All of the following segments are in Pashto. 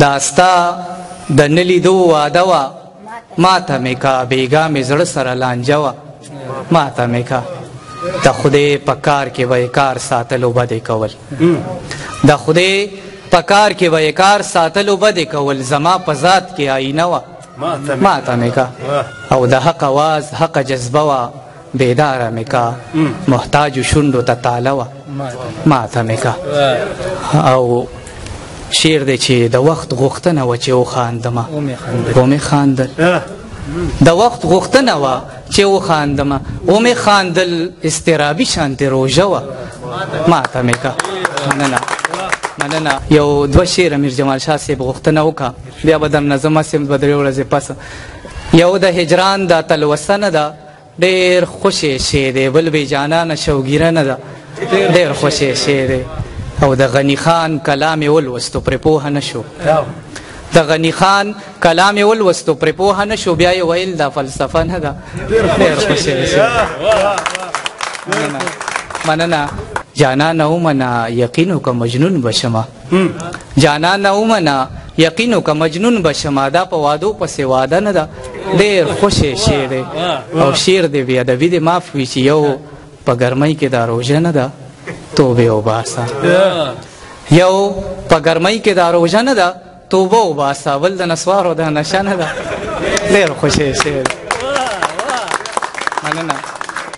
دا ستا د نه لیدو واده وه ما ته مې کا بېګا مې زړه سره لانجه وه ما ته مې کا د خدای په کار کې به کار ساتلو بده کول د خدای په کار کې به کار ساتلو بده کول زما په ذات کې آینه وه ما ته مې کا او د حق اواز حق جذبه وه بیداره مې کا محتاج شوندو ته تاله وه ماته مې کا او شعر دی چې د وخت غوښتنه و چې وخاندم او مې خاندل د وخت غوښتنه و چې وخاندم او مې خاندل استرابي شانتي روژه و ماته مې کا مننه مننه یو دوه شعر امیر جمال شاه صاحب غوښتنه وکړه بیا به د منظمه سیم دوه درې ورځې پس یو د هجران د تلوسنه ده ډیر خوشې شې دی بل بی جانان شوګیره نه ده ډیر خوشې شې دی او د غنی خان کلام ولوستو پر پوه نه شو د غنی خان کلام ولوستو پر پوه نه شو بیا ویل دا فلسفه نه ده ډیر خوشې شې مننه مننه جانان او منا یقین وک مجنون بشمه جانا نه ومنه یقین وکړه مجنون به شم دا په وادو پسې واده نه ده ډېر خوشې شعر دی او شعر دی بې ادبي دی معاف وي چې یو په ګرمۍ کې دا روژه نه ده توبې وباسه یو په ګرمۍ کې دا روژه نه ده توبه وباسه بل د نسوارو دا نشه نه ده ډېر خوشې شعر مننه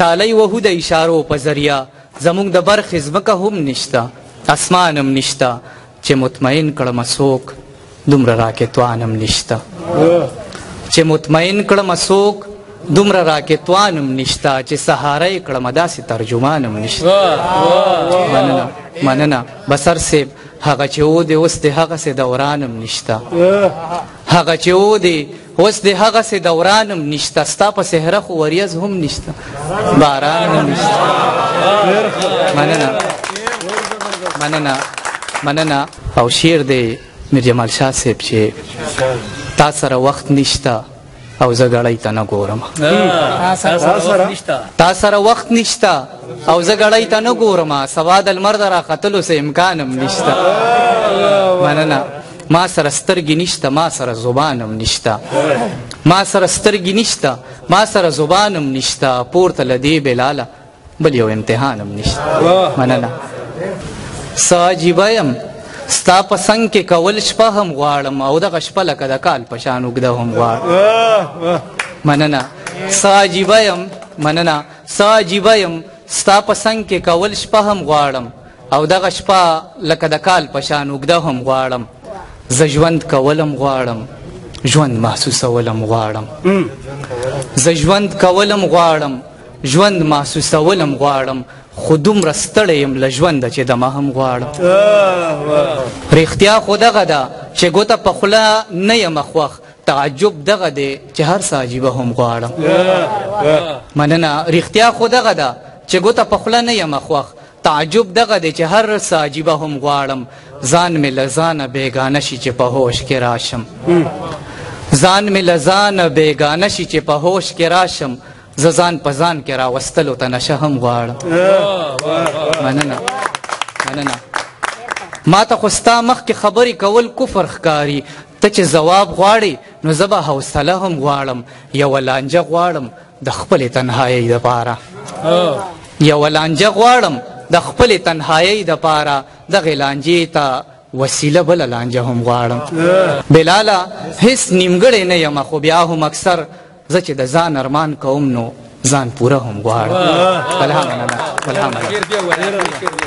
ټالۍ وهو د اشارو په ذریعه زموږ د برخې ځمکه هم نشته اسمان هم نشته چې مطمئن کړم څوک دومره راکې توان هم نشته چې مطمئن کړم څوک دومره راکې توان هم نشته چې سهاره یې کړم داسې ترجمان هم نشته مننه مننه بسر صاحب هغه چې و دې اوس دې هغسې دوران هم نشته هغه چې و دې اوس د هغسې دوران هم نشته ستا په صحره خو وریځ هم نشته باران هم نشته مننه مننه مننه او شعر دی میر جمال شاه صاحب چې تا سره وخت نشته او زه ګړی ته نه ګورم تا سره وخت نشته او زه ګړی ته نه ګورم سوا د لمر د راختلو څه امکان هم نشته مننه ما سره سترګې نشته ما سره زبان هم نشته ما سره سترګې نشته ما سره زبان هم نشته پورته له دې بلاله بل یو امتحان هم نشته مننه څه عجیبه یم ستا په څنګ کې کول شپه هم غواړم او دغه شپه لکه د کال په شان اوږده هم غواړم مننه څه عجیبه یم مننه څه عجیبه یم ستا په څنګ کې کول شپه هم غواړم او دغه شپه لکه د کال په شان اوږده هم غواړم زه ژوند کولم غواړم ژوند محسوسولم غواړم زه ژوند کولم غواړم ژوند محسوسولم غواړم خو دومره ستړی یم له ژونده چې دمه هم غواړم رښتیا خو دغه ده چې ګوته په خوله نه یم خوښ تعجب دغه دی چې هر څه عجیبه هم غواړم مننه رښتیا خو دغه ده چې ګوته په خوله نه یم خوښ تعجب دغه دی چې هر څه عجیبه هم غواړم ځان مې له ځانه بېګانه شي چې په هوش کې راشم ځان مې له ځانه بېګانه شي چې په هوش کې راشم زه ځان په ځان کې راوستلو ته نشه هم غواړم مننه مننه ما ته خو ستا مخکې خبرې کول کفر ښکاري ته چې ځواب غواړي نو زه به حوصله هم غواړم یوه لانجه غواړم د خپلې تنهایۍ دپاره یوه لانجه غواړم د خپلې تنهایۍ دپاره دغې لانجې ته وسیله بله لانجه هم غواړم بلاله هیڅ نیمګړی نه یم خو بیا هم اکثر زه چې د ځان ارمان کوم نو ځان پوره هم غواړم بلها مننه بلها مننه